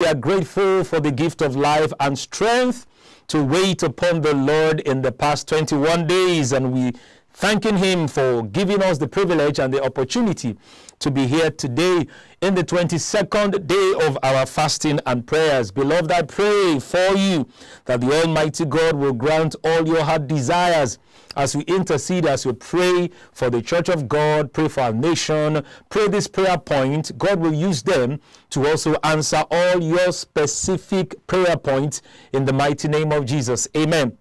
We are grateful for the gift of life and strength to wait upon the Lord in the past 21 days, and we thanking Him for giving us the privilege and the opportunity to be here today in the 22nd day of our fasting and prayers. Beloved, I pray for you that the Almighty God will grant all your heart desires as we intercede, as we pray for the church of God, pray for our nation, pray this prayer point. God will use them to also answer all your specific prayer points in the mighty name of Jesus. Amen.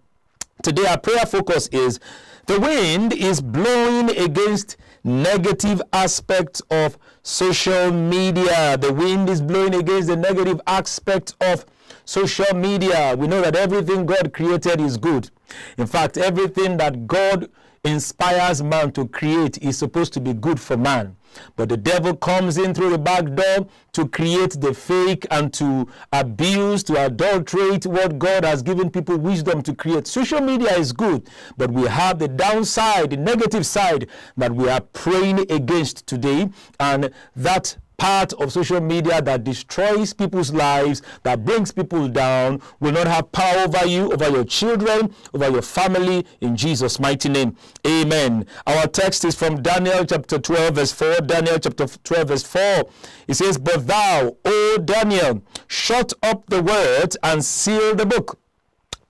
Today, our prayer focus is the wind is blowing against negative aspects of social media. The wind is blowing against the negative aspect of social media. We know that everything God created is good. In fact, everything that God inspires man to create is supposed to be good for man. But the devil comes in through the back door to create the fake and to abuse, to adulterate what God has given people wisdom to create. Social media is good, but we have the downside, the negative side that we are praying against today. And that part of social media that destroys people's lives, that brings people down, will not have power over you, over your children, over your family, in Jesus' mighty name. Amen. Our text is from Daniel chapter 12, verse 4. Daniel chapter 12, verse 4. It says, But thou, O Daniel, shut up the words and seal the book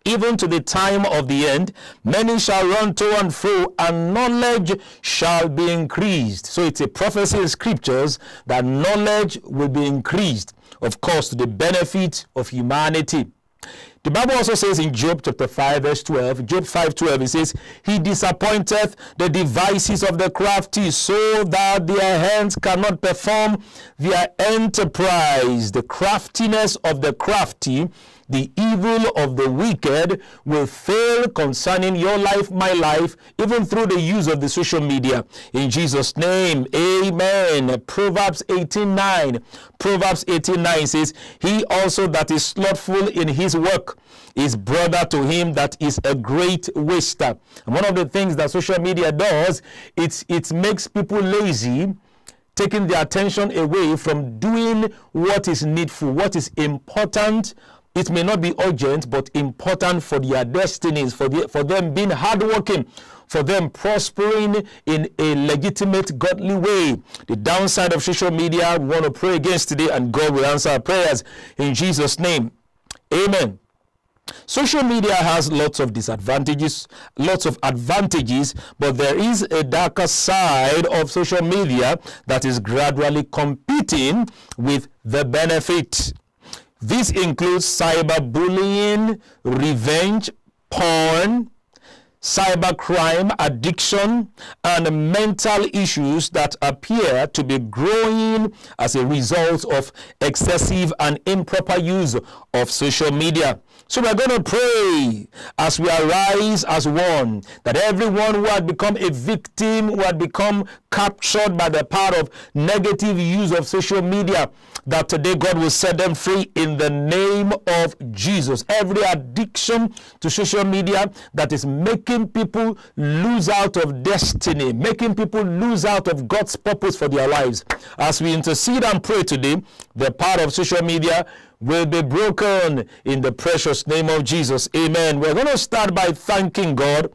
even to the time of the end, many shall run to and fro, and knowledge shall be increased. So it's a prophecy in scriptures that knowledge will be increased, of course, to the benefit of humanity. The Bible also says in Job chapter 5, verse 12, Job 5 12, it says, He disappointeth the devices of the crafty, so that their hands cannot perform their enterprise. The craftiness of the crafty the evil of the wicked will fail concerning your life, my life, even through the use of the social media. In Jesus' name, amen. Proverbs 18 9. Proverbs 18 9 says, He also that is slothful in his work is brother to him that is a great waster. And one of the things that social media does, it's, it makes people lazy taking their attention away from doing what is needful, what is important, it may not be urgent, but important for their destinies, for, the, for them being hardworking, for them prospering in a legitimate, godly way. The downside of social media, we want to pray against today, and God will answer our prayers in Jesus' name. Amen. Social media has lots of disadvantages, lots of advantages, but there is a darker side of social media that is gradually competing with the benefit. This includes cyberbullying, revenge, porn, cybercrime, addiction, and mental issues that appear to be growing as a result of excessive and improper use of social media. So we're going to pray as we arise as one that everyone who had become a victim, who had become captured by the power of negative use of social media, that today God will set them free in the name of Jesus. Every addiction to social media that is making people lose out of destiny, making people lose out of God's purpose for their lives. As we intercede and pray today, the power of social media will be broken in the precious name of Jesus. Amen. We're going to start by thanking God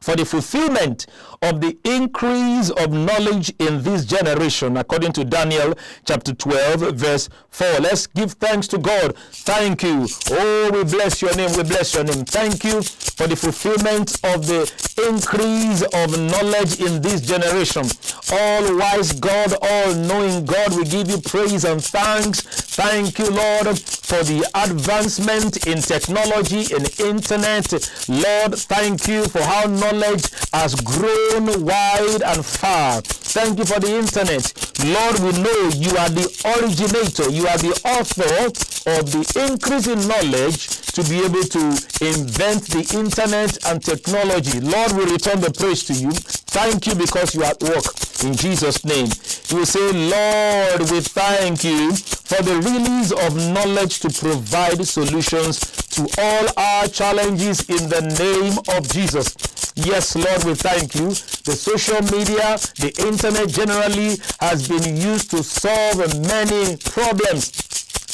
for the fulfillment of the increase of knowledge in this generation, according to Daniel chapter 12, verse 4. Let's give thanks to God. Thank you. Oh, we bless your name. We bless your name. Thank you for the fulfillment of the increase of knowledge in this generation. All wise God, all knowing God, we give you praise and thanks. Thank you, Lord, for the advancement in technology, in internet. Lord, thank you for how knowledge has grown grown wide and far. Thank you for the internet. Lord, we know you are the originator, you are the author of the increase in knowledge to be able to invent the internet and technology. Lord, we return the praise to you. Thank you because you are at work. In Jesus' name. We say, Lord, we thank you for the release of knowledge to provide solutions to all our challenges in the name of Jesus. Yes, Lord, we thank you. The social media, the internet generally has been used to solve many problems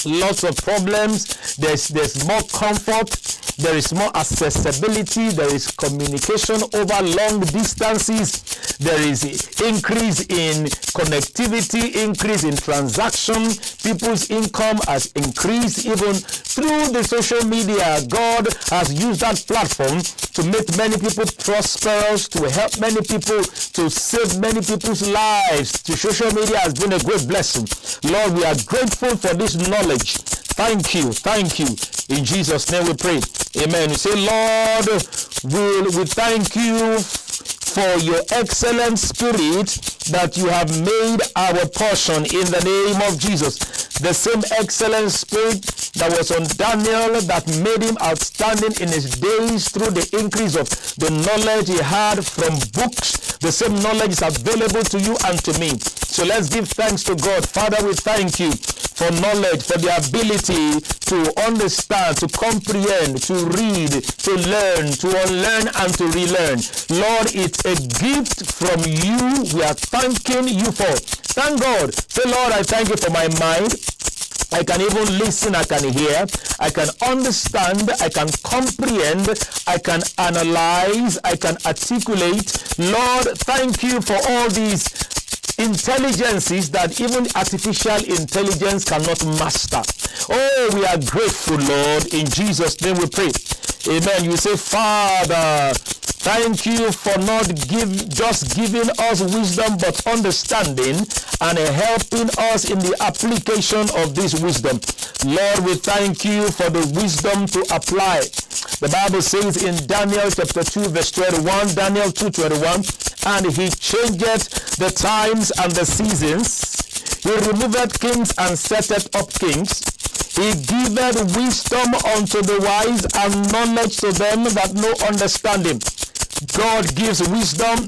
lots of problems. There's there's more comfort. There is more accessibility. There is communication over long distances. There is increase in connectivity, increase in transaction. People's income has increased even through the social media. God has used that platform to make many people prosperous, to help many people, to save many people's lives. Social media has been a great blessing. Lord, we are grateful for this knowledge. Thank you. Thank you. In Jesus' name we pray. Amen. You say, Lord, we, we thank you for your excellent spirit that you have made our portion in the name of Jesus. The same excellent spirit that was on Daniel that made him outstanding in his days through the increase of the knowledge he had from books. The same knowledge is available to you and to me. So let's give thanks to God. Father, we thank you for knowledge, for the ability to understand, to comprehend, to read, to learn, to unlearn, and to relearn. Lord, it's a gift from you. We are thanking you for. Thank God. Say, Lord, I thank you for my mind. I can even listen, I can hear, I can understand, I can comprehend, I can analyze, I can articulate. Lord, thank you for all these intelligences that even artificial intelligence cannot master. Oh, we are grateful, Lord. In Jesus' name we pray. Amen. You say, Father, Thank you for not give, just giving us wisdom but understanding and helping us in the application of this wisdom. Lord, we thank you for the wisdom to apply. The Bible says in Daniel chapter 2 verse 21, Daniel 2 21, and he changeth the times and the seasons. He removed kings and setteth up kings. He giveth wisdom unto the wise and knowledge to them that know understanding. God gives wisdom.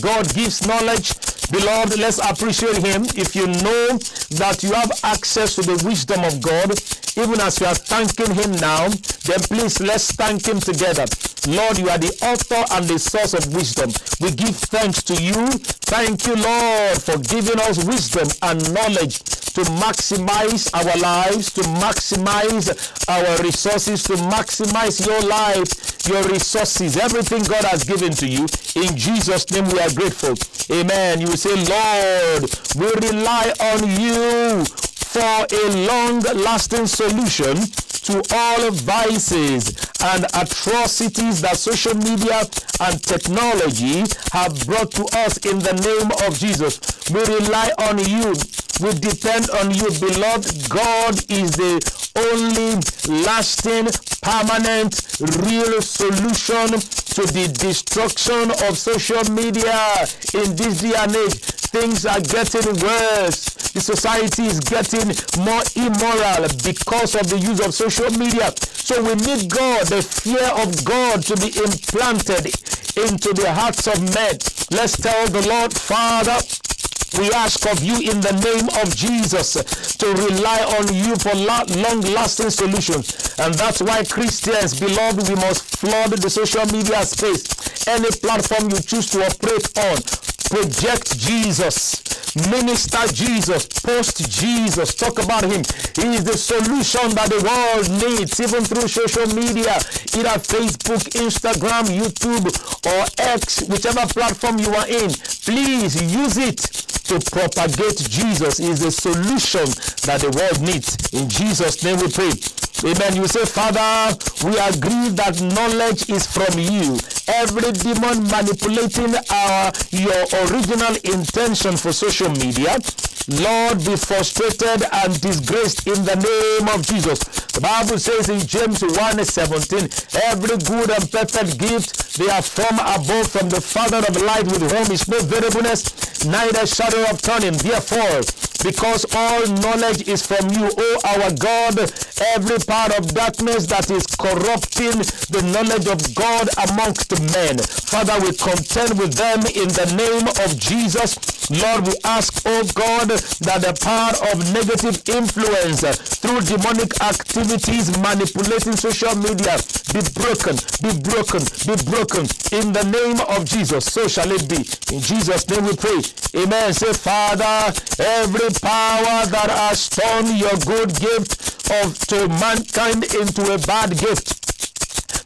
God gives knowledge. Beloved, let's appreciate Him. If you know that you have access to the wisdom of God, even as you are thanking Him now, then please let's thank Him together. Lord, you are the author and the source of wisdom. We give thanks to you. Thank you, Lord, for giving us wisdom and knowledge to maximize our lives, to maximize our resources, to maximize your life, your resources, everything God has given to you. In Jesus' name, we are grateful. Amen. You say, Lord, we rely on you for a long lasting solution to all vices and atrocities that social media and technology have brought to us in the name of Jesus. We rely on you. We depend on you, beloved. God is the only lasting, permanent, real solution to the destruction of social media in this day and age. Things are getting worse. The society is getting more immoral because of the use of social media. So we need God, the fear of God to be implanted into the hearts of men. Let's tell the Lord, Father, we ask of you in the name of Jesus to rely on you for long lasting solutions. And that's why Christians, beloved, we must flood the social media space. Any platform you choose to operate on, project Jesus, minister Jesus, post Jesus, talk about him. He is the solution that the world needs, even through social media, either Facebook, Instagram, YouTube, or X, whichever platform you are in. Please use it to propagate Jesus is the solution that the world needs. In Jesus' name we pray. Amen. You say, Father, we agree that knowledge is from you. Every demon manipulating our your original intention for social media, Lord, be frustrated and disgraced in the name of Jesus. The Bible says in James 1 17, every good and perfect gift they are from above, from the Father of light, with whom is no variableness, neither shadow of turning. Therefore, because all knowledge is from you, O our God, every part of darkness that is corrupting the knowledge of God amongst men. Father, we contend with them in the name of Jesus Lord, we ask, oh God, that the power of negative influence through demonic activities manipulating social media be broken, be broken, be broken in the name of Jesus. So shall it be. In Jesus' name we pray. Amen. Say, Father, every power that has turned your good gift of to mankind into a bad gift.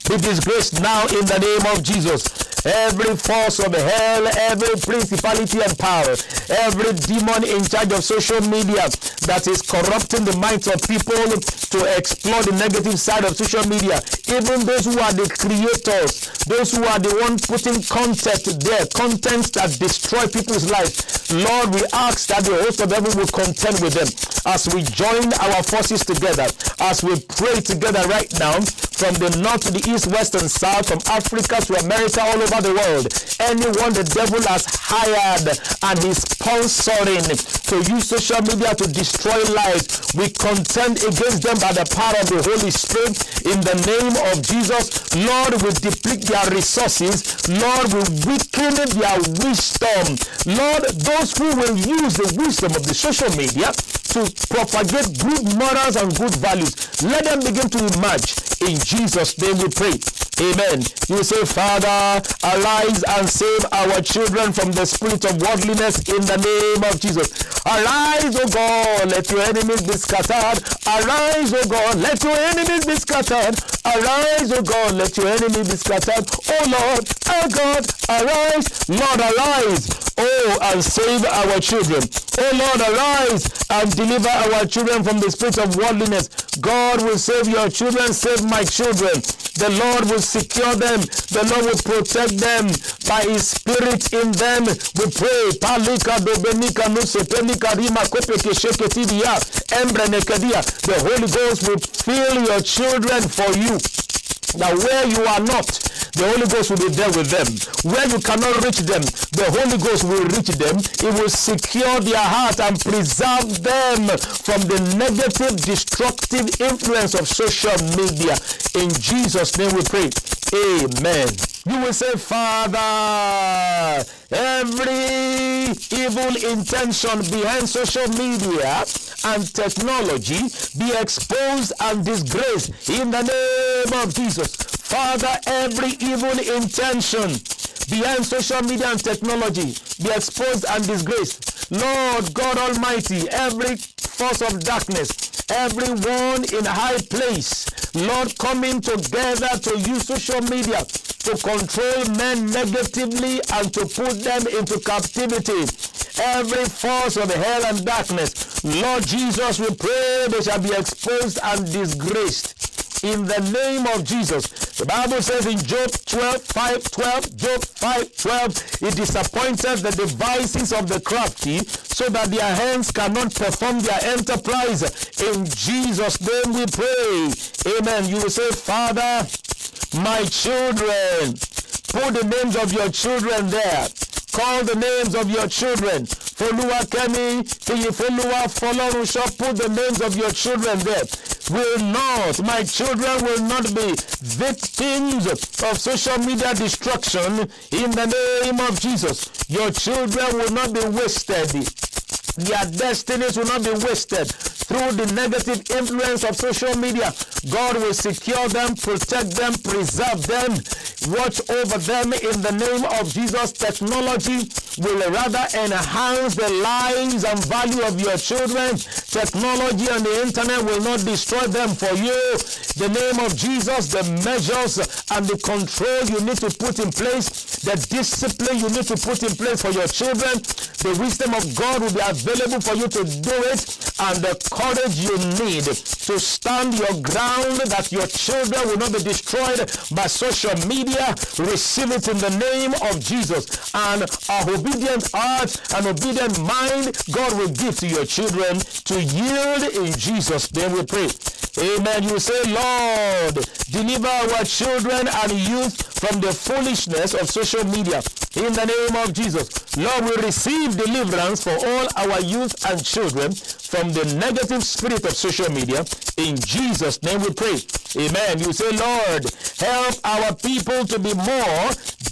Be disgraced now in the name of Jesus. Every force of hell, every principality and power, every demon in charge of social media that is corrupting the minds of people to explore the negative side of social media, even those who are the creators, those who are the ones putting content there, content that destroy people's lives. Lord, we ask that the host of heaven will contend with them as we join our forces together, as we pray together right now from the north to the east, west, and south, from Africa to America, all over the world. Anyone the devil has hired and is sponsoring to use social media to destroy lives, we contend against them by the power of the Holy Spirit in the name of Jesus. Lord, will deplete their resources. Lord, will weaken their wisdom. Lord, those who will use the wisdom of the social media to propagate good morals and good values, let them begin to emerge. In Jesus' name we pray. Amen. You say, Father, arise and save our children from the spirit of worldliness in the name of Jesus. Arise, O God, let your enemies be scattered. Arise, O God, let your enemies be scattered. Arise, O God, let your enemies be scattered. O Lord, our God, arise. Lord, arise. Oh, and save our children. Oh Lord, arise and deliver our children from the spirit of worldliness. God will save your children, save my children. The Lord will secure them. The Lord will protect them by His Spirit in them. We pray. The Holy Ghost will fill your children for you that where you are not, the Holy Ghost will be there with them. Where you cannot reach them, the Holy Ghost will reach them. It will secure their heart and preserve them from the negative, destructive influence of social media. In Jesus' name we pray. Amen. You will say, Father, every evil intention behind social media and technology be exposed and disgraced in the name of Jesus. Father, every evil intention behind social media and technology be exposed and disgraced. Lord God Almighty, every force of darkness, everyone in high place, Lord, coming together to use social media to control men negatively and to put them into captivity every force of hell and darkness. Lord Jesus, we pray they shall be exposed and disgraced in the name of Jesus. The Bible says in Job 12, 5, 12, Job 5, 12, it disappointed the devices of the crafty so that their hands cannot perform their enterprise. In Jesus' name we pray. Amen. You will say, Father, my children, put the names of your children there. Call the names of your children. Folua Kemi, Folua Folorusha, put the names of your children there. Will not, my children will not be victims of social media destruction in the name of Jesus. Your children will not be wasted. Their destinies will not be wasted through the negative influence of social media. God will secure them, protect them, preserve them, watch over them in the name of Jesus. Technology will rather enhance the lives and value of your children. Technology and the internet will not destroy them for you. The name of Jesus, the measures and the control you need to put in place, the discipline you need to put in place for your children, the wisdom of God will be available for you to do it, and the courage you need to stand your ground that your children will not be destroyed by social media. Receive it in the name of Jesus. And a obedient heart and obedient mind God will give to your children to yield in Jesus' name we pray. Amen. You say, Lord, deliver our children and youth from the foolishness of social media. In the name of Jesus. Lord, we receive deliverance for all our youth and children from the negative spirit of social media. In Jesus' name we pray. Amen. You say, Lord, help our people to be more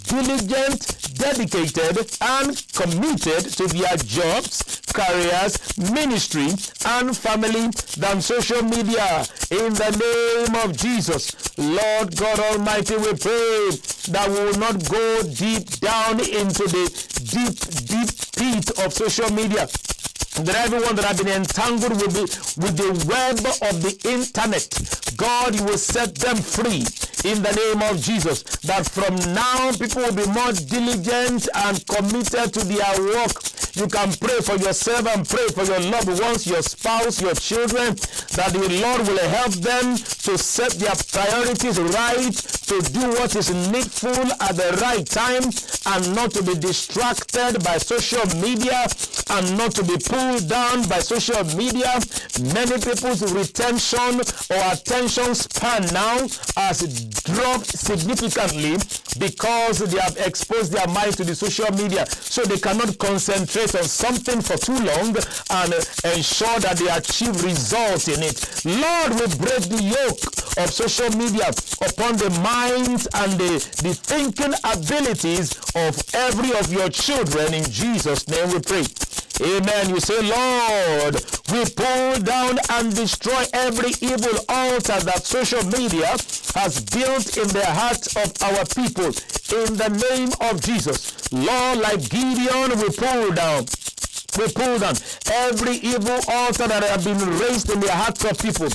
diligent, dedicated and committed to their jobs, careers, ministry, and family than social media. In the name of Jesus, Lord God Almighty, we pray that will not go deep down into the deep, deep pit of social media that everyone that have been entangled with the, with the web of the internet, God, you will set them free in the name of Jesus. That from now, people will be more diligent and committed to their work. You can pray for yourself and pray for your loved ones, your spouse, your children, that the Lord will help them to set their priorities right, to do what is needful at the right time, and not to be distracted by social media and not to be pulled down by social media. Many people's retention or attention span now has dropped significantly because they have exposed their minds to the social media. So they cannot concentrate on something for too long and ensure that they achieve results in it. Lord, we break the yoke of social media upon the minds and the, the thinking abilities of every of your children. In Jesus' name we pray. Amen. You say, Lord, we pull down and destroy every evil altar that social media has built in the hearts of our people. In the name of Jesus. Lord, like Gideon, we pull down we pull down every evil altar that have been raised in the hearts of people,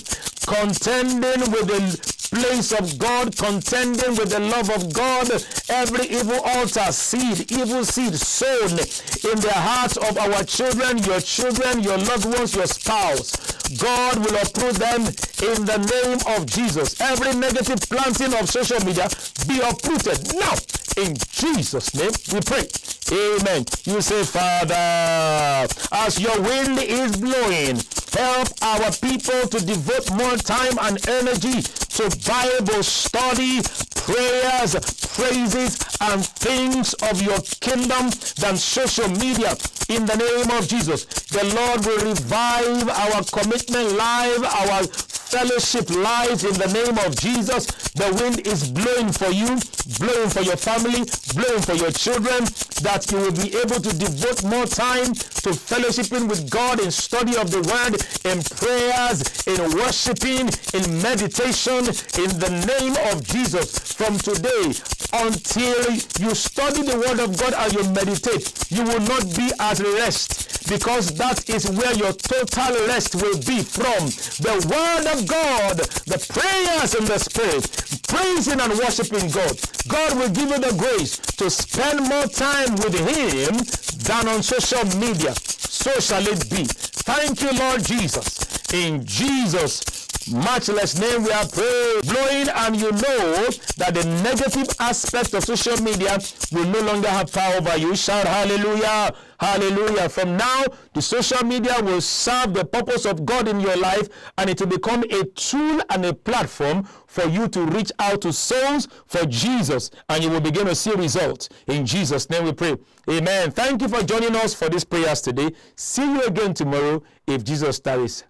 contending with the place of God, contending with the love of God. Every evil altar, seed, evil seed sown in the hearts of our children, your children, your loved ones, your spouse. God will uproot them in the name of Jesus. Every negative planting of social media be uprooted now. In Jesus' name we pray. Amen. You say, Father, as your wind is blowing, help our people to devote more time and energy to Bible study, prayers, praises, and things of your kingdom than social media. In the name of Jesus, the Lord will revive our commitment live, our fellowship life in the name of Jesus. The wind is blowing for you, blowing for your family, blowing for your children, that you will be able to devote more time to fellowshipping with God in study of the word, in prayers, in worshiping, in meditation, in the name of Jesus. From today until you study the word of God and you meditate, you will not be at rest because that is where your total rest will be from the word of God, the prayers in the spirit, praising and worshiping God. God will give you the grace to spend more time with Him than on social media. So shall it be. Thank you, Lord Jesus. In Jesus' matchless name we are praying, blowing, and you know that the negative aspect of social media will no longer have power over you. Shout hallelujah. Hallelujah. From now, the social media will serve the purpose of God in your life and it will become a tool and a platform for you to reach out to souls for Jesus and you will begin to see results. In Jesus' name we pray. Amen. Thank you for joining us for these prayers today. See you again tomorrow if Jesus tarries.